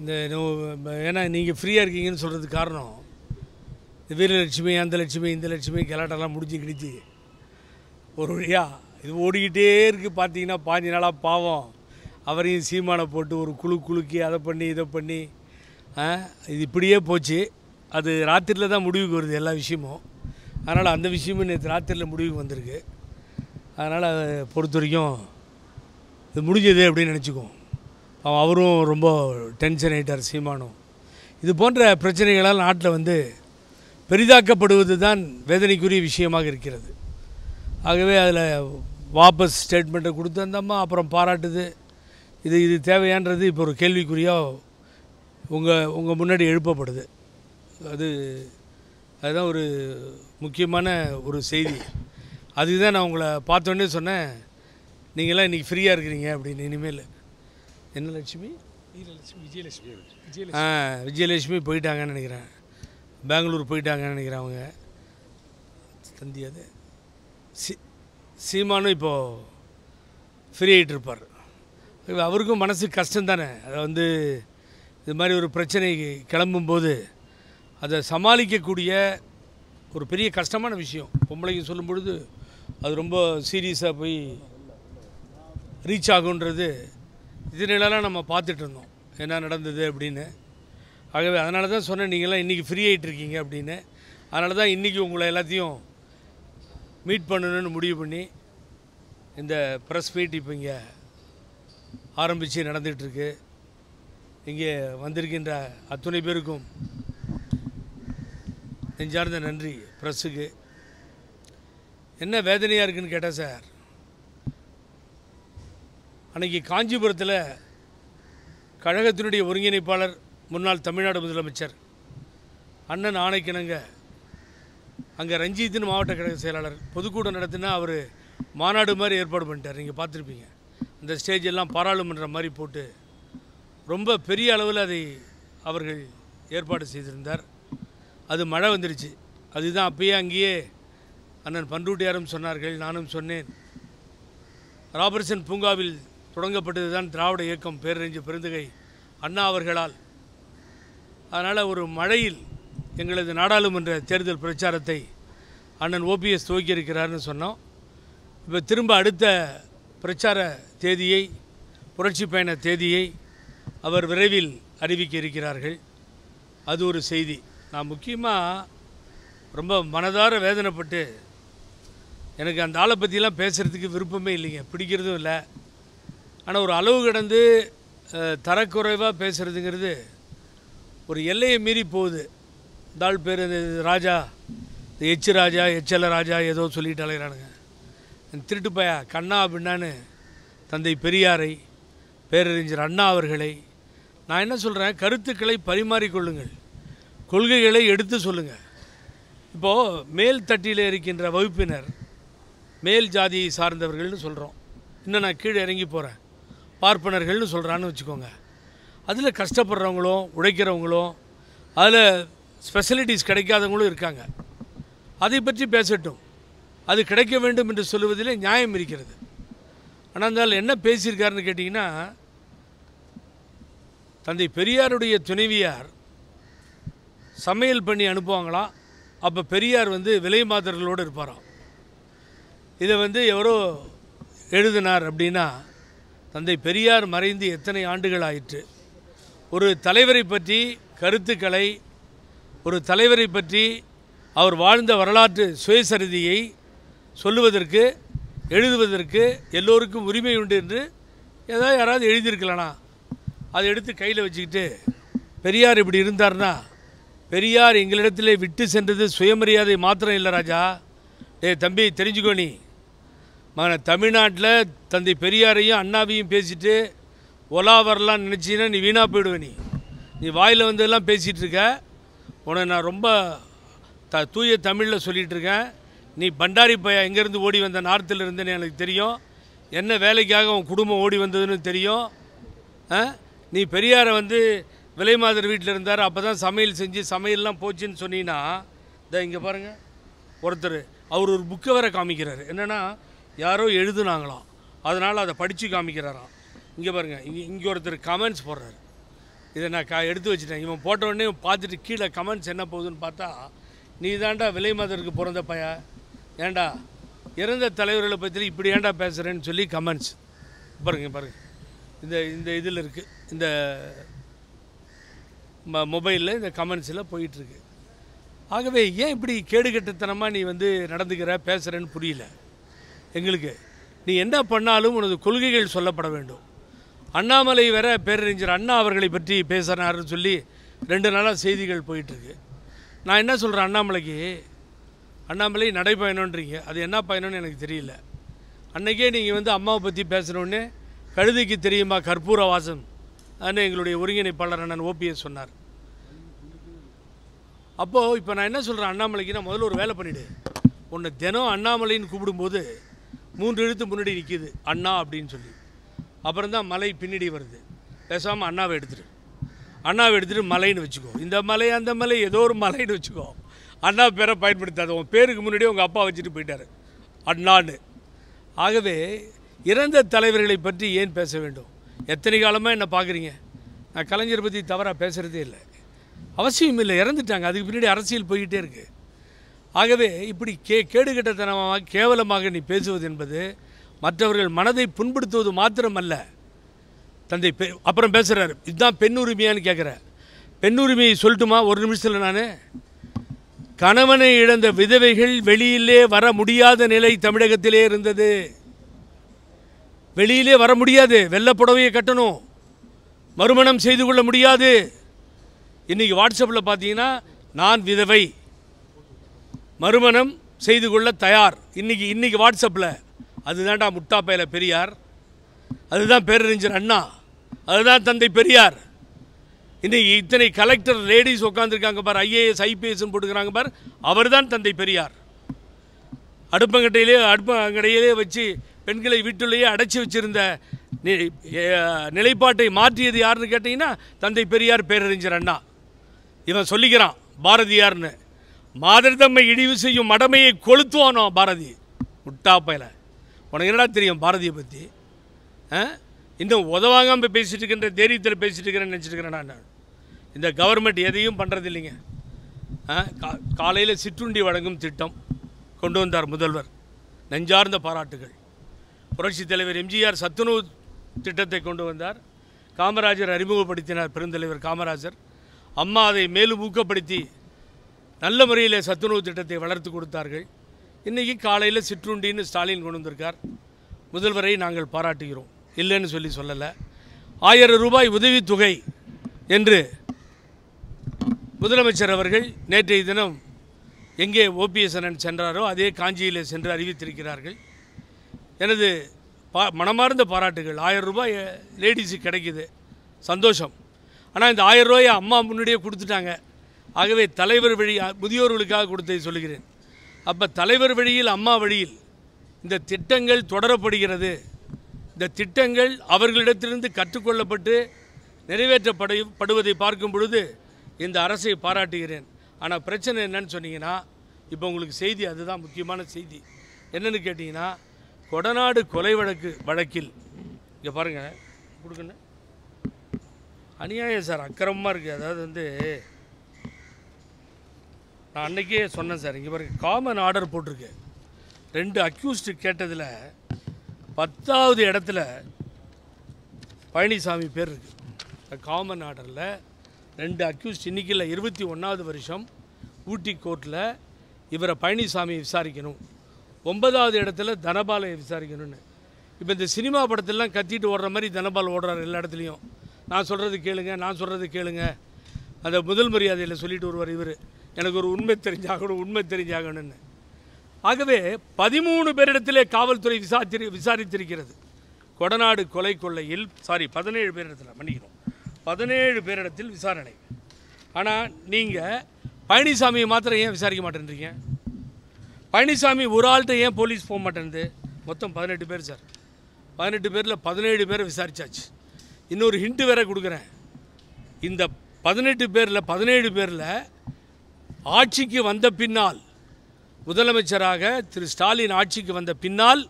இந்த ஏன்னா நீங்கள் ஃப்ரீயாக இருக்கீங்கன்னு சொல்கிறதுக்கு காரணம். இந்த வீரலட்சுமி அந்த லட்சுமி இந்த லட்சுமி கலாட்டெல்லாம் முடிஞ்சு கிடிச்சு. ஒரு வழியாக இது ஓடிக்கிட்டே இருக்குது பார்த்தீங்கன்னா பாஞ்சு நாளாக பாவம். அவரையும் சீமானை போட்டு ஒரு குழு குலுக்கி அதை பண்ணி இதை பண்ணி இது இப்படியே போச்சு. அது ராத்திரியில் தான் முடிவுக்கு வருது எல்லா விஷயமும். அதனால் அந்த விஷயமும் நேற்று ராத்திரியில் முடிவுக்கு வந்திருக்கு. அதனால் பொறுத்த வரைக்கும் இது முடிஞ்சது அப்படின்னு நினச்சிக்குவோம். அவரும் ரொம்ப டென்ஷன் ஆகிட்டார் சீமானும். இது போன்ற பிரச்சனைகளால் நாட்டில் வந்து பெரிதாக்கப்படுவது தான் வேதனைக்குரிய விஷயமாக இருக்கிறது. ஆகவே அதில் வாபஸ் ஸ்டேட்மெண்ட்டை கொடுத்து அந்த அப்புறம் பாராட்டுது. இது இது தேவையான்றது இப்போ ஒரு கேள்விக்குறியாக உங்கள் உங்கள் முன்னாடி எழுப்பப்படுது. அது அதுதான் ஒரு முக்கியமான ஒரு செய்தி. அதுக்கு தான் நான் உங்களை பார்த்தோன்னே சொன்னேன். நீங்களாம் இன்றைக்கி ஃப்ரீயாக இருக்கிறீங்க அப்படின்னு இனிமேல். என்ன லட்சுமி? வீரலட்சுமி விஜயலட்சுமி. ஆ விஜயலட்சுமி விஜயலட்சுமி போயிட்டாங்கன்னு நினைக்கிறேன். பெங்களூர் போயிட்டாங்கன்னு நினைக்கிறேன் அவங்க. தந்தி அது. சி சீமானும் இப்போது ஃப்ரீ ஆகிட்டு இருப்பார். அவருக்கும் மனசு கஷ்டம் தானே. அதை வந்து இது மாதிரி ஒரு பிரச்சனை கிளம்பும்போது அதை சமாளிக்கக்கூடிய ஒரு பெரிய கஷ்டமான விஷயம். பொம்பளைக்கு சொல்லும் பொழுது அது ரொம்ப சீரியஸாக போய் ரீச் ஆகுன்றது இதனாலாம் நம்ம பார்த்துட்டு இருந்தோம் என்ன நடந்தது அப்படின்னு. ஆகவே அதனால தான் சொன்னேன் நீங்களாம் இன்றைக்கி ஃப்ரீ ஆகிட்டு இருக்கீங்க அப்படின்னு. அதனால தான் இன்றைக்கி உங்களை எல்லாத்தையும் மீட் பண்ணணும்னு முடிவு பண்ணி இந்த ப்ரெஸ் மீட் இப்போ இங்கே ஆரம்பித்து நடந்துகிட்ருக்கு. இங்கே வந்திருக்கின்ற அத்துணை பேருக்கும் நெஞ்சார்ந்த நன்றி ப்ரெஸ்ஸுக்கு என்ன வேதனையாக இருக்குதுன்னு கேட்டேன் சார் அன்றைக்கி காஞ்சிபுரத்தில் கழகத்தினுடைய ஒருங்கிணைப்பாளர் முன்னாள் தமிழ்நாடு முதலமைச்சர் அண்ணன் ஆணைக்கிணங்க அங்கே ரஞ்சித்தின் மாவட்ட கழக செயலாளர் பொதுக்கூட்டம் நடத்தினா அவர் மாநாடு மாதிரி ஏற்பாடு பண்ணிட்டார். நீங்கள் பார்த்துருப்பீங்க. அந்த ஸ்டேஜ் எல்லாம் பாராளுமன்றம் மாதிரி போட்டு ரொம்ப பெரிய அளவில் அதை அவர்கள் ஏற்பாடு செய்திருந்தார். அது மழை வந்துருச்சு. அதுதான் அப்பயே அங்கேயே அண்ணன் பண்ருட்டியாரும் சொன்னார்கள் நானும் சொன்னேன். ராபர்சன் பூங்காவில் தொடங்கப்பட்டதுதான் திராவிட இயக்கம் பேரறிஞ்சு பெருந்தகை அண்ணா அவர்களால். அதனால் ஒரு மழையில் எங்களது நாடாளுமன்ற தேர்தல் பிரச்சாரத்தை அண்ணன் ஓபிஎஸ் துவக்கியிருக்கிறார்னு சொன்னோம். இப்போ திரும்ப அடுத்த பிரச்சார தேதியை புரட்சி பயண தேதியை அவர் விரைவில் அறிவிக்க இருக்கிறார்கள். அது ஒரு செய்தி. நான் முக்கியமாக ரொம்ப மனதார வேதனைப்பட்டு எனக்கு அந்த ஆளை பற்றிலாம் பேசுகிறதுக்கு விருப்பமே இல்லைங்க. பிடிக்கிறதும் இல்லை. ஆனால் ஒரு அளவு கடந்து தரக்குறைவாக பேசுகிறதுங்கிறது ஒரு எல்லையை மீறி போகுது. தாள் பேர் ராஜா. இந்த எச்சு ராஜா எச்சல ராஜா ஏதோ சொல்லிட்டு அலைகிறானுங்க இந்த திருட்டு பையா கண்ணா அப்படின்னான்னு தந்தை பெரியாரை பேரறிஞர் அண்ணா அவர்களை நான் என்ன சொல்கிறேன் கருத்துக்களை பரிமாறிக்கொள்ளுங்கள். கொள்கைகளை எடுத்து சொல்லுங்கள் இப்போது மேல் தட்டியில் இருக்கின்ற வகுப்பினர் மேல் ஜாதியை சார்ந்தவர்கள்னு சொல்கிறோம் இன்னும் நான் கீழே இறங்கி போகிறேன் பார்ப்பனர்கள்னு சொல்கிறான்னு வச்சுக்கோங்க. அதில் கஷ்டப்படுறவங்களும் உழைக்கிறவங்களும் அதில் ஸ்பெஷலிட்டிஸ் கிடைக்காதவங்களும் இருக்காங்க. அதை பற்றி பேசட்டும். அது கிடைக்க வேண்டும் என்று சொல்லுவதில் நியாயம் இருக்கிறது. ஆனால் இருந்தாலும் என்ன பேசியிருக்காருன்னு கேட்டிங்கன்னா தந்தை பெரியாருடைய துணைவியார் சமையல் பண்ணி அனுப்புவாங்களாம் அப்போ பெரியார் வந்து விலை மாதர்களோடு இருப்பாராம். இதை வந்து எவரோ எழுதினார் அப்படின்னா தந்தை பெரியார் மறைந்து எத்தனை ஆண்டுகள் ஆயிற்று ஒரு தலைவரை பற்றி கருத்துக்களை ஒரு தலைவரை பற்றி அவர் வாழ்ந்த வரலாற்று சுயசரிதியை சொல்லுவதற்கு எழுதுவதற்கு எல்லோருக்கும் உரிமை உண்டு என்று ஏதாவது யாராவது எழுதியிருக்கலானா? அதை எடுத்து கையில் வச்சுக்கிட்டு பெரியார் இப்படி இருந்தார்னா? பெரியார் எங்களிடத்திலே விட்டு சென்றது சுயமரியாதை மாத்திரம் இல்லை ராஜா. டே தம்பி தெரிஞ்சுக்கோ நீ. தமிழ்நாட்டில் தந்தை பெரியாரையும் அண்ணாவையும் பேசிட்டு ஒலா வரலான்னு நினச்சின்னா நீ வீணாக போயிடுவே நீ. நீ வாயில் வந்ததெல்லாம் பேசிகிட்டு இருக்க. உன்னை நான் ரொம்ப த தூய தமிழில் சொல்லிகிட்டு இருக்கேன். நீ பண்டாரி பையன் எங்கேருந்து ஓடி வந்த நார்த்தில் இருந்தேன்னு எனக்கு தெரியும். என்ன வேலைக்காக உன் குடும்பம் ஓடி வந்ததுன்னு தெரியும். நீ பெரியாரை வந்து விலைமாதர் வீட்டில் இருந்தார். அப்போ தான் சமையல் செஞ்சு சமையல்லாம் போச்சுன்னு சொன்னீங்கன்னா இதை இங்கே பாருங்கள் ஒருத்தர் அவர் ஒரு புக்கை வேற காமிக்கிறார். என்னென்னா யாரோ எழுதுனாங்களாம் அதனால் அதை படித்து காமிக்கிறாராம். இங்கே பாருங்கள் இங்கே இங்கே ஒருத்தர் கமெண்ட்ஸ் போடுறாரு. இதை நான் கா எடுத்து வச்சுட்டேன். இவன் போட்ட உடனே பார்த்துட்டு கீழே கமெண்ட்ஸ் என்ன போகுதுன்னு பார்த்தா நீ தாண்டா விலை மதருக்கு பிறந்த பைய? ஏன்டா இறந்த தலைவர்களை பற்றி இப்படி ஏண்டா பேசுகிறேன்னு சொல்லி கமெண்ட்ஸ் பாருங்க பாருங்க. இந்த இந்த இதில் இருக்குது இந்த ம மொபைலில் இந்த கமெண்ட்ஸில் போயிட்டுருக்கு ஆகவே ஏன் இப்படி கேடுகட்டத்தனமாக நீ வந்து நடந்துக்கிற பேசுகிறேன்னு புரியல. எங்களுக்கு. நீ என்ன பண்ணாலும் உனது கொள்கைகள் சொல்லப்பட வேண்டும். அண்ணாமலை வேற பேரறிஞர் அண்ணா அவர்களை பற்றி பேசுகிறாருன்னு சொல்லி ரெண்டு நாளாக செய்திகள் போயிட்டுருக்கு. நான் என்ன சொல்கிறேன் அண்ணாமலைக்கு? அண்ணாமலை நடைப்பயணன்றீங்க அது என்ன பயணம்னு எனக்கு தெரியல. அன்றைக்கே நீங்கள் வந்து அம்மாவை பற்றி பேசுனோடனே கழுதிக்கு தெரியுமா கற்பூர வாசம் அன்னு எங்களுடைய ஒருங்கிணைப்பாளர் அண்ணன் ஓபிஎஸ் சொன்னார். அப்போது இப்போ நான் என்ன சொல்கிறேன் அண்ணாமலைக்கு? நான் முதல்ல ஒரு வேலை பண்ணிவிடு உன்னை தினம் அண்ணாமலைன்னு கூப்பிடும்போது மூன்று எழுத்து முன்னாடி நிற்கிது அண்ணா அப்படின்னு சொல்லி. அப்புறம் தான் மலை பின்னாடி வருது. பேசாமல் அண்ணாவை எடுத்துட்டு அண்ணாவை எடுத்துகிட்டு மலைன்னு வச்சுக்கோ. இந்த மலை அந்த மலை ஏதோ ஒரு மலைன்னு வச்சுக்கோ. அண்ணா பேரை பயன்படுத்தாத உன் பேருக்கு முன்னாடியே உங்கள் அப்பா வச்சுட்டு போயிட்டாரு. அண்ணான்னு. ஆகவே இறந்த தலைவர்களை பற்றி ஏன் பேச வேண்டும்? எத்தனை காலமாக என்ன பார்க்குறீங்க? நான் கலைஞரை பற்றி தவறாக பேசுகிறதே இல்லை. அவசியம் இல்லை இறந்துட்டாங்க. அதுக்கு பின்னாடி அரசியல் போய்கிட்டே இருக்குது ஆகவே இப்படி கே கேடுகட்டத்தனமாக கேவலமாக நீ பேசுவது என்பது மற்றவர்கள் மனதை புண்படுத்துவது மாத்திரமல்ல. தந்தை பெ அப்புறம் பேசுகிறாரு இதுதான் பெண் உரிமையான்னு கேட்குறேன் பெண் உரிமையை சொல்லட்டுமா? ஒரு நிமிஷத்தில் நான். கணவனை இழந்த விதவைகள் வெளியிலே வர முடியாத நிலை தமிழகத்திலே இருந்தது. வெளியிலே வர முடியாது. வெள்ளப்புடவையை கட்டணும். மறுமணம் செய்து கொள்ள முடியாது. இன்னைக்கு வாட்ஸ்அப்பில் பார்த்தீங்கன்னா நான் விதவை. மறுமணம் செய்து கொள்ள தயார். இன்னைக்கு இன்னைக்கு வாட்ஸ்அப்பில் அதுதான்டா முட்டாப்பையில் பெரியார். அதுதான் பேரறிஞர் அண்ணா. அதுதான் தந்தை பெரியார். இன்னைக்கு இத்தனை கலெக்டர் லேடிஸ் உட்காந்துருக்காங்க பார். ஐஏஎஸ் ஐபிஎஸ்ன்னு போட்டுக்கிறாங்க பார். அவர்தான் தந்தை பெரியார். அடுப்பங்கட்டையிலே அடுப்பங்கடையிலே வச்சு பெண்களை வீட்டுள்ளேயே அடைச்சி வச்சிருந்த நிலைப்பாட்டை மாற்றியது யாருன்னு கேட்டிங்கன்னா தந்தை பெரியார் பேரறிஞர் அண்ணா. இவன் சொல்லிக்கிறான் பாரதியார்னு. மாதர்தம்மை இழிவு செய்யும் மடமையை கொளுத்துவானோ பாரதி? முட்டாப்பையில உனக்கு என்னடா தெரியும் பாரதியை பற்றி இன்னும் உதவாகாமல் பேசிட்டு இருக்கின்ற தைரியத்தில் பேசிட்டு இருக்கிறேன்னு நினச்சிருக்கிறேன் நான். இந்த கவர்மெண்ட் எதையும் பண்ணுறது இல்லைங்க காலையில் சிற்றுண்டி வழங்கும் திட்டம் கொண்டு வந்தார் முதல்வர். நெஞ்சார்ந்த பாராட்டுகள். புரட்சித் தலைவர் எம்ஜிஆர் சத்துணவு திட்டத்தை கொண்டு வந்தார். காமராஜர் அறிமுகப்படுத்தினார் பெருந்தலைவர் காமராஜர். அம்மா அதை மேலும் ஊக்கப்படுத்தி நல்ல முறையில் சத்துணவு திட்டத்தை வளர்த்து கொடுத்தார்கள். இன்றைக்கி காலையில் சிற்றுண்டின்னு ஸ்டாலின் கொண்டு வந்திருக்கார். முதல்வரை நாங்கள் பாராட்டுகிறோம். இல்லைன்னு சொல்லி சொல்லலை. ஆயிரம் ரூபாய் உதவித்தொகை என்று முதலமைச்சர் அவர்கள் நேற்றைய தினம் எங்கே ஓபிஎஸ் அண்ணன் சென்றாரோ அதே காஞ்சியில் சென்று அறிவித்திருக்கிறார்கள். எனது பா மனமார்ந்த பாராட்டுகள். ஆயிரம் ரூபாய் லேடிஸுக்கு கிடைக்குது. சந்தோஷம். ஆனால் இந்த ஆயிரம் ரூபாயை அம்மா முன்னாடியே கொடுத்துட்டாங்க. ஆகவே தலைவர் வழி முதியோர்களுக்காக கொடுத்ததை சொல்கிறேன் அப்போ தலைவர் வழியில் அம்மா வழியில் இந்த திட்டங்கள் தொடரப்படுகிறது. இந்த திட்டங்கள் அவர்களிடத்திலிருந்து கற்றுக்கொள்ளப்பட்டு நிறைவேற்றப்படு படுவதை பார்க்கும் பொழுது இந்த அரசை பாராட்டுகிறேன். ஆனால் பிரச்சனை என்னன்னு சொன்னீங்கன்னா இப்போ உங்களுக்கு செய்தி அதுதான் முக்கியமான செய்தி. என்னென்னு கேட்டிங்கன்னா கொடநாடு கொலை வழக்கு வழக்கில் இங்கே பாருங்கள் கொடுக்கணும். அநியாயம் சார் அக்கிரமமாக இருக்குது அதாவது வந்து நான் அன்னைக்கே சொன்னேன் சார் இங்கே பாருங்க காமன் ஆர்டர் போட்டிருக்கு. ரெண்டு அக்யூஸ்டு கேட்டதில் பத்தாவது இடத்துல பழனிசாமி பேர் இருக்குது காமன் ஆர்டரில் ரெண்டு அக்யூஸ்ட் இன்னைக்கு இல்லை இருபத்தி ஒன்றாவது வருஷம் ஊட்டி கோர்ட்டில் இவரை பழனிசாமி விசாரிக்கணும். ஒன்பதாவது இடத்துல தனபாலை விசாரிக்கணும்னு. இப்போ இந்த சினிமா படத்திலலாம் கத்திட்டு ஓடுற மாதிரி தனபால் ஓடுறார் எல்லா இடத்துலையும். நான் சொல்கிறது கேளுங்க நான் சொல்கிறது கேளுங்க. அந்த முதல் மரியாதையில் சொல்லிட்டு வருவார் இவர். எனக்கு ஒரு உண்மை தெரிஞ்சாகணும் உண்மை தெரிஞ்சாகணும்னு. ஆகவே பதிமூணு பேரிடத்திலே காவல்துறை விசாரி விசாரித்திருக்கிறது. கொடநாடு கொலை கொள்ளையில் சாரி பதினேழு பேரிடத்தில் மன்னிக்கணும். பதினேழு பேரிடத்தில் விசாரணை. ஆனால் நீங்கள் பழனிசாமியை மாத்திரம் ஏன் விசாரிக்க மாட்டேன்றீங்க? பழனிசாமி ஒரு ஆள்கிட்ட ஏன் போலீஸ் போக மாட்டேன்து மொத்தம் பதினெட்டு பேர் சார் பதினெட்டு பேரில் பதினேழு பேரை விசாரிச்சாச்சு. இன்னொரு ஹிண்ட்டு வேற கொடுக்குறேன். இந்த பதினெட்டு பேரில் பதினேழு பேரில் ஆட்சிக்கு வந்த பின்னால் முதலமைச்சராக திரு ஸ்டாலின் ஆட்சிக்கு வந்த பின்னால்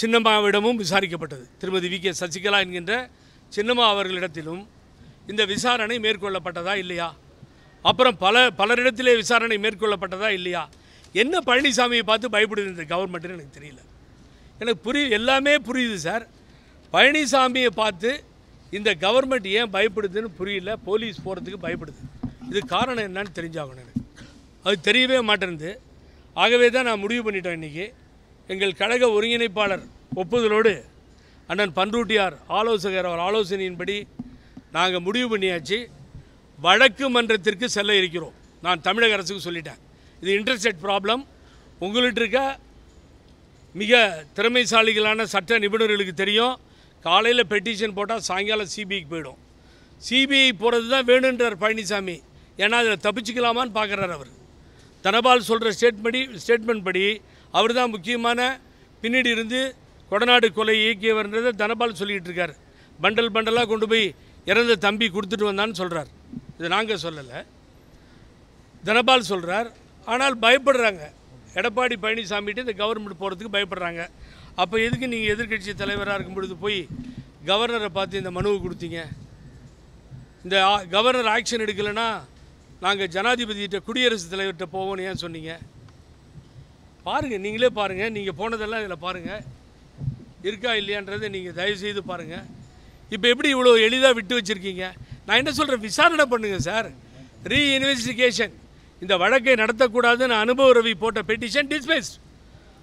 சின்னம்மாவிடமும் விசாரிக்கப்பட்டது. திருமதி வி. கே. சசிகலா என்கின்ற சின்னம்மா அவர்களிடத்திலும் இந்த விசாரணை மேற்கொள்ளப்பட்டதா இல்லையா? அப்புறம் பல பலரிடத்திலே விசாரணை மேற்கொள்ளப்பட்டதா இல்லையா? என்ன பழனிசாமியை பார்த்து பயப்படுது இந்த கவர்மெண்ட்டுன்னு எனக்கு தெரியல. எனக்கு புரிய எல்லாமே புரியுது சார். பழனிசாமியை பார்த்து இந்த கவர்மெண்ட் ஏன் பயப்படுதுன்னு புரியல போலீஸ் போகிறதுக்கு பயப்படுது. இது காரணம் என்னன்னு தெரிஞ்சாகணும் எனக்கு. அது தெரியவே மாட்டேருந்து ஆகவே தான் நான் முடிவு பண்ணிட்டோம் இன்றைக்கி எங்கள் கழக ஒருங்கிணைப்பாளர் ஒப்புதலோடு அண்ணன் பன்ருட்டியார் ஆலோசகர் அவர் ஆலோசனையின்படி நாங்கள் முடிவு பண்ணியாச்சு. வழக்கு மன்றத்திற்கு செல்ல இருக்கிறோம். நான் தமிழக அரசுக்கு சொல்லிட்டேன். இது இன்டர்செட் ப்ராப்ளம் உங்கள்கிட்ட இருக்க மிக திறமைசாலிகளான சட்ட நிபுணர்களுக்கு தெரியும். காலையில் பெட்டிஷன் போட்டால் சாயங்காலம் சிபிஐக்கு போயிடும். சிபிஐ போகிறது தான் வேணுன்றார் பழனிசாமி. ஏன்னா அதில் தப்பிச்சுக்கலாமான்னு பார்க்குறாரு அவர். தனபால் சொல்கிற ஸ்டேட்மெண்ட் ஸ்டேட்மெண்ட் படி அவர் தான் முக்கியமான பின்னாடி இருந்து கொடநாடு கொலை இயக்கியவர்ன்றதை தனபால் சொல்லிகிட்டு இருக்கார். பண்டல் பண்டலாக கொண்டு போய் இறந்த தம்பி கொடுத்துட்டு வந்தான்னு சொல்கிறார் இது நாங்கள் சொல்லலை. தனபால் சொல்கிறார் ஆனால் பயப்படுறாங்க. எடப்பாடி பழனிசாமிகிட்ட இந்த கவர்மெண்ட் போகிறதுக்கு பயப்படுறாங்க. அப்போ எதுக்கு நீங்கள் எதிர்க்கட்சி தலைவராக இருக்கும் பொழுது போய் கவர்னரை பார்த்து இந்த மனுவை கொடுத்தீங்க? இந்த கவர்னர் ஆக்ஷன் எடுக்கலைன்னா நாங்கள் ஜனாதிபதிகிட்ட குடியரசுத் தலைவர்கிட்ட போவோம்னு ஏன் சொன்னீங்க? பாருங்கள் நீங்களே பாருங்கள் நீங்கள் போனதெல்லாம் இதில் பாருங்கள் இருக்கா இல்லையான்றதை நீங்கள் தயவுசெய்து பாருங்கள் இப்போ எப்படி இவ்வளோ எளிதாக விட்டு வச்சுருக்கீங்க? நான் என்ன சொல்கிறேன் விசாரணை பண்ணுங்கள் சார். ரீஇன்வெஸ்டிகேஷன் இந்த வழக்கை நடத்தக்கூடாதுன்னு அனுபவ ரவி போட்ட petition dismiss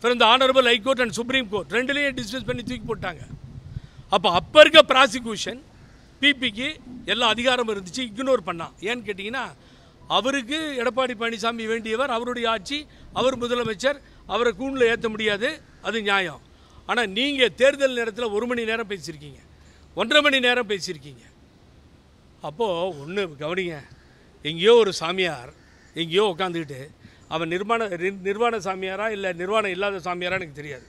from the honourable high court and supreme court ரெண்டுலேயும் டிஸ்மிஸ் பண்ணி தூக்கி போட்டாங்க. அப்போ அப்போ இருக்க ப்ராசிக்யூஷன் பிபிக்கு எல்லா அதிகாரமும் இருந்துச்சு இக்னோர் பண்ணான் ஏன்னு கேட்டிங்கன்னா அவருக்கு எடப்பாடி பழனிசாமி வேண்டியவர் அவருடைய ஆட்சி அவர் முதலமைச்சர் அவரை கூண்டில் ஏற்ற முடியாது அது நியாயம். ஆனால் நீங்கள் தேர்தல் நேரத்தில் ஒரு மணி நேரம் பேசியிருக்கீங்க. ஒன்றரை மணி நேரம் பேசியிருக்கீங்க. அப்போது ஒன்று கவனிங்க. எங்கேயோ ஒரு சாமியார் எங்கேயோ உட்காந்துக்கிட்டு அவன் நிர்மாண நிர்வாண சாமியாரா இல்லை நிர்வாணம் இல்லாத சாமியாரா எனக்கு தெரியாது.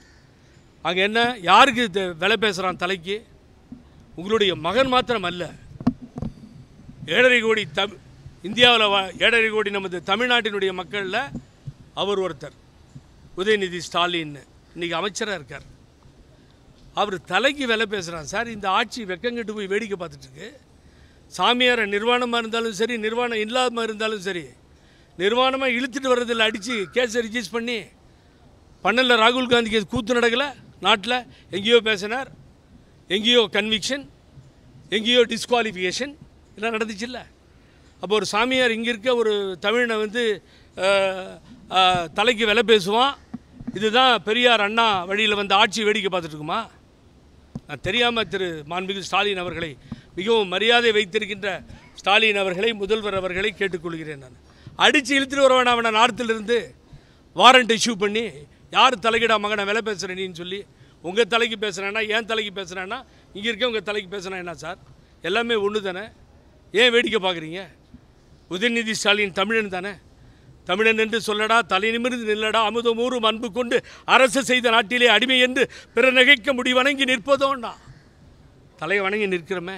அங்கே என்ன யாருக்கு விலை பேசுகிறான் தலைக்கு? உங்களுடைய மகன் மாத்திரம் அல்ல. ஏழரை கோடி தமிழ் இந்தியாவில் வா ஏழரை கோடி நமது தமிழ்நாட்டினுடைய மக்களில் அவர் ஒருத்தர் உதயநிதி ஸ்டாலின். இன்றைக்கி அமைச்சராக இருக்கார். அவர் தலைக்கு விலை பேசுகிறான் சார் இந்த ஆட்சி வெக்கங்கிட்டு போய் வேடிக்கை பார்த்துட்டுருக்கு சாமியாரை நிர்வாணமாக இருந்தாலும் சரி நிர்வாணம் இல்லாமல் இருந்தாலும் சரி நிர்வாணமாக இழுத்துட்டு வர்றதில் அடித்து கேஸை ரிஜிஸ்ட் பண்ணி பண்ணல ராகுல் காந்திக்கு கூத்து நடக்கலை நாட்டில் எங்கேயோ பேசினார். எங்கேயோ கன்விக்ஷன் எங்கேயோ டிஸ்குவாலிஃபிகேஷன் எல்லாம் நடந்துச்சுல்ல அப்போ ஒரு சாமியார் இங்கே இருக்க ஒரு தமிழனை வந்து தலைக்கு விலை பேசுவான். இதுதான் பெரியார் அண்ணா வழியில் வந்து ஆட்சி வேடிக்கை பார்த்துட்ருக்குமா? நான் தெரியாமல் திரு மாண்புமிகு ஸ்டாலின் அவர்களை மிகவும் மரியாதை வைத்திருக்கின்ற ஸ்டாலின் அவர்களை முதல்வர் அவர்களை கேட்டுக்கொள்கிறேன் நான். அடித்து இழுத்துட்டு வர வேணாம் அவனை நார்த்திலிருந்து வாரண்ட் இஷ்யூ பண்ணி யார் தலைக்கிடா மகனை விலை பேசுகிறேன்னு சொல்லி உங்கள் தலைக்கு பேசுகிறேன்னா ஏன் தலைக்கு பேசுகிறேன்னா இங்கே இருக்க உங்கள் தலைக்கு பேசுனா என்ன சார்? எல்லாமே ஒன்று தானே ஏன் வேடிக்கை பார்க்குறீங்க? உதயநிதி ஸ்டாலின் தமிழன் தானே? தமிழன் என்று சொல்லடா தலை நிமிர்ந்து நில்லடா அமுதமூறும் அன்பு கொண்டு அரசு செய்த நாட்டிலே அடிமை என்று பிற நகைக்க முடி வணங்கி நிற்பதோண்டா தலையை வணங்கி நிற்கிறோமே.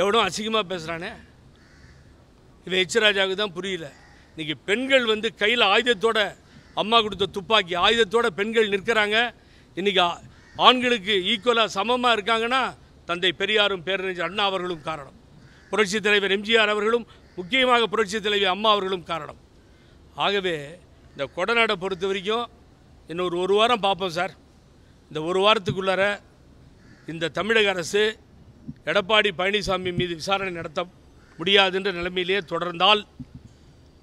எவனோ அசிங்கமாக பேசுகிறானே இவன் எச்ராஜாவுக்கு தான் புரியல. இன்றைக்கி பெண்கள் வந்து கையில் ஆயுதத்தோட அம்மா கொடுத்த துப்பாக்கி ஆயுதத்தோட பெண்கள் நிற்கிறாங்க. இன்னைக்கு ஆண்களுக்கு ஈக்குவலாக சமமாக இருக்காங்கன்னா தந்தை பெரியாரும் பேரறிஞர் அண்ணா அவர்களும் காரணம். புரட்சித் தலைவர் எம்ஜிஆர் அவர்களும் முக்கியமாக புரட்சி தலைவி அம்மா அவர்களும் காரணம். ஆகவே இந்த கொடநாடை பொறுத்த வரைக்கும் இன்னொரு ஒரு வாரம் பார்ப்போம் சார். இந்த ஒரு வாரத்துக்குள்ளார இந்த தமிழக அரசு எடப்பாடி பழனிசாமி மீது விசாரணை நடத்த முடியாதுன்ற நிலைமையிலேயே தொடர்ந்தால்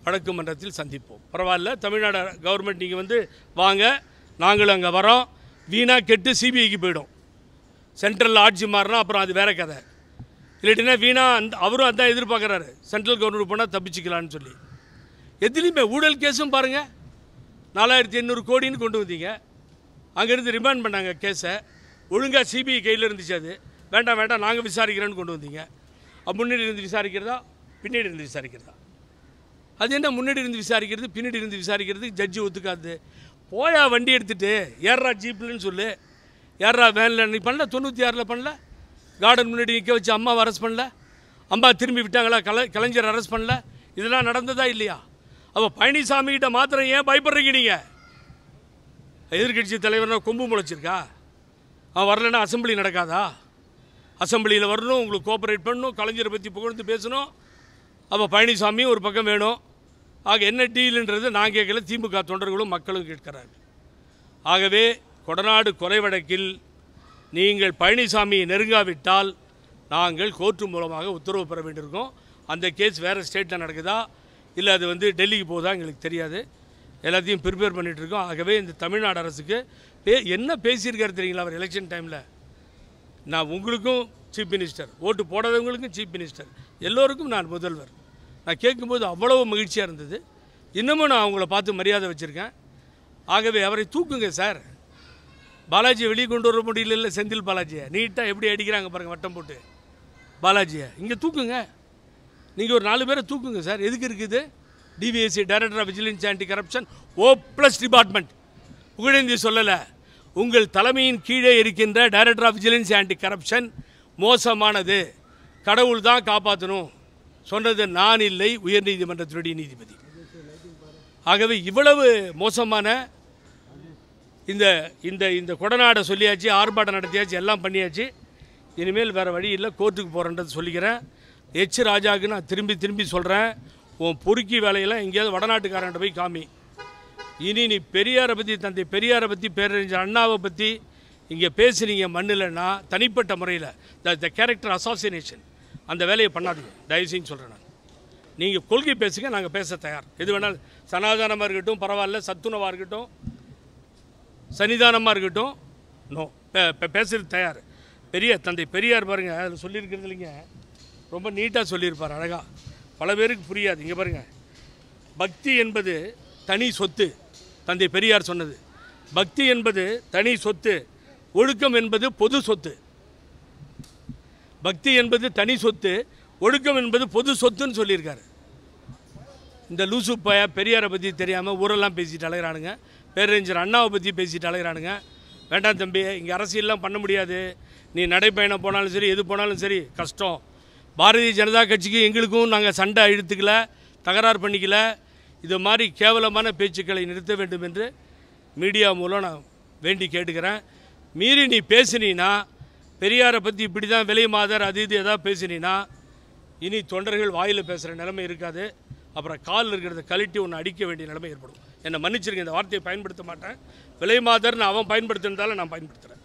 வழக்கு மன்றத்தில் சந்திப்போம். பரவாயில்ல தமிழ்நாடு கவர்மெண்ட் நீங்கள் வந்து வாங்க நாங்களும் அங்கே வரோம். வீணாக கெட்டு சிபிஐக்கு போயிடும். சென்ட்ரல் ஆட்சி மாறினா அப்புறம் அது வேற கதை. இல்லாட்டினா வீணா அந்த அவரும் அதான் எதிர்பார்க்குறாரு. சென்ட்ரல் கவர்மெண்ட் போனால் தப்பிச்சுக்கலான்னு சொல்லி. எதுலேயுமே ஊழல் கேஸும் பாருங்கள் நாலாயிரத்தி எண்ணூறு கோடின்னு கொண்டு வந்தீங்க. அங்கேருந்து ரிமாண்ட் பண்ணாங்க கேஸை. ஒழுங்காக சிபிஐ கையில் இருந்துச்சு அது. வேண்டாம் வேண்டாம் நாங்கள் விசாரிக்கிறேன்னு கொண்டு வந்தீங்க. முன்னாடி இருந்து விசாரிக்கிறதா? பின்னாடி இருந்து விசாரிக்கிறதா? அது என்ன முன்னாடி இருந்து விசாரிக்கிறது பின்னாடி இருந்து விசாரிக்கிறது? ஜட்ஜி ஒத்துக்காது. போயா வண்டி எடுத்துகிட்டு ஏறா ஜீப்லன்னு சொல்லு. ஏறா வேனில் நீ பண்ணல தொண்ணூற்றி ஆறில் பண்ணல? கார்டன் முன்னாடி நிற்க வச்சு அம்மாவை அரெஸ்ட் பண்ணல. அம்மா திரும்பி விட்டாங்களா? கலை கலைஞர் அரெஸ்ட் பண்ணல. இதெல்லாம் நடந்ததா இல்லையா? அப்போ பழனிசாமி கிட்ட மாத்திரம் ஏன் பயப்படுறீங்க நீங்கள் எதிர்க்கட்சி தலைவர்னா கொம்பு முளைச்சிருக்கா? அவன் வரலன்னா அசம்பிளி நடக்காதா? அசம்பிளியில் வரணும் உங்களுக்கு கோஆப்ரேட் பண்ணணும் கலைஞரை பற்றி புகழ்ந்து பேசணும். அப்போ பழனிசாமி ஒரு பக்கம் வேணும். ஆக என்ன டீலுன்றது நான் கேட்கல. திமுக தொண்டர்களும் மக்களும் கேட்கிறார்கள். ஆகவே கொடநாடு கொலை வழக்கில் நீங்கள் பழனிசாமியை நெருங்காவிட்டால் நாங்கள் கோர்ட்டு மூலமாக உத்தரவு பெற வேண்டியிருக்கோம். அந்த கேஸ் வேறு ஸ்டேட்டில் நடக்குதா? இல்லை அது வந்து டெல்லிக்கு போகுதா எங்களுக்கு தெரியாது. எல்லாத்தையும் ப்ரிப்பேர் பண்ணிகிட்டு இருக்கோம் ஆகவே இந்த தமிழ்நாடு அரசுக்கு பே என்ன பேசியிருக்காரு தெரியுங்களா அவர் எலெக்ஷன் டைமில் நான் உங்களுக்கும் சீஃப் மினிஸ்டர் ஓட்டு போடாதவங்களுக்கும் சீஃப் மினிஸ்டர் எல்லோருக்கும் நான் முதல்வர். நான் கேட்கும்போது அவ்வளவு மகிழ்ச்சியாக இருந்தது. இன்னமும் நான் அவங்கள பார்த்து மரியாதை வச்சுருக்கேன். ஆகவே அவரை தூக்குங்க சார். பாலாஜியை வெளியே கொண்டு வர முடியல செந்தில் பாலாஜியை. நீட்டாக எப்படி அடிக்கிறாங்க பாருங்கள் வட்டம் போட்டு. பாலாஜியை. இங்கே தூக்குங்க. நீங்கள் ஒரு நாலு பேரை தூக்குங்க சார். எதுக்கு இருக்குது DVSC director of vigilance anti corruption O plus department Pugazhendhi சொல்லலை. உங்கள் தலைமையின் கீழே இருக்கின்ற director of vigilance anti corruption மோசமானது. கடவுள் தான் காப்பாற்றணும் சொன்னது நான் இல்லை உயர்நீதிமன்றத்தினுடைய நீதிபதி. ஆகவே இவ்வளவு மோசமான இந்த இந்த இந்த கொடநாடை சொல்லியாச்சு ஆர்ப்பாட்டம் நடத்தியாச்சு எல்லாம் பண்ணியாச்சு. இனிமேல் வேறு வழி இல்லை கோர்ட்டுக்கு போகிறேன்றது சொல்லிக்கிறேன். எச் ராஜாவுக்கு நான் திரும்பி திரும்பி சொல்கிறேன் உன் பொறுக்கி வேலையெல்லாம் எங்கேயாவது வடநாட்டுக்காரன்ட்ட போய் காமி. இனி நீ பெரியாரை பற்றி தந்தை பெரியாரை பற்றி பேரறிஞர் அண்ணாவை பற்றி இங்கே பேசுனீங்க மண்ணில்னா தனிப்பட்ட முறையில் த த கேரக்டர் அசாசினேஷன் அந்த வேலையை பண்ணாதீங்க. தயவுசெய்து சொல்கிறேன் நான். நீங்கள் கொள்கை பேசுங்க நாங்கள் பேச தயார். எது வேணாலும் சனாதானமாக இருக்கட்டும் பரவாயில்ல சத்துணவாக இருக்கட்டும் சன்னிதானமாக இருக்கட்டும். நோ பேசுறது தயார். பெரிய தந்தை பெரியார் பாருங்க அதில் சொல்லியிருக்கிறது இல்லைங்க. ரொம்ப நீட்டாக சொல்லியிருப்பார் அழகா. பல பேருக்கு புரியாது. இங்கே பாருங்க. பக்தி என்பது தனி சொத்து தந்தை பெரியார் சொன்னது. பக்தி என்பது தனி சொத்து ஒழுக்கம் என்பது பொது சொத்து. பக்தி என்பது தனி சொத்து ஒழுக்கம் என்பது பொது சொத்துன்னு சொல்லியிருக்காரு. இந்த லூசு பாயா பெரியாரை பற்றி தெரியாமல் ஊரெல்லாம் பேசிட்டு அலைகிறானுங்க பேரறிஞர் அண்ணாவை பற்றி பேசிட்டு அலைகிறானுங்க வேண்டாம் தம்பி இங்கே அரசியல்லாம் பண்ண முடியாது. நீ நடைப்பயணம் போனாலும் சரி எது போனாலும் சரி கஷ்டம். பாரதிய ஜனதா கட்சிக்கு எங்களுக்கும் நாங்கள் சண்டை இழுத்துக்கல தகராறு பண்ணிக்கல. இது மாதிரி கேவலமான பேச்சுக்களை நிறுத்த வேண்டும் என்று மீடியா மூலம் நான் வேண்டி கேட்டுக்கிறேன். மீறி நீ பேசினீன்னா பெரியாரை பற்றி இப்படி தான் விலை மாதர் அது இது எதாவது பேசினீன்னா இனி தொண்டர்கள் வாயில் பேசுகிற நிலைமை இருக்காது. அப்புறம் கால் இருக்கிறத கழட்டி ஒன்று அடிக்க வேண்டிய நிலைமை ஏற்படும். என்னை மன்னிச்சிருங்க இந்த வார்த்தையை பயன்படுத்த மாட்டேன். விலை மாதர்னு அவன் பயன்படுத்தினதால நான் பயன்படுத்துகிறேன்